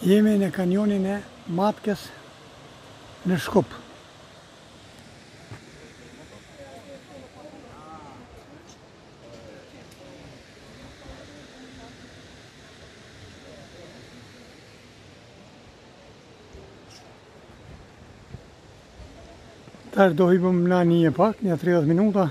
Jemi në kanjonin e Matkës në Shkup. Tash do hybëm në një pak, një 30 minuta.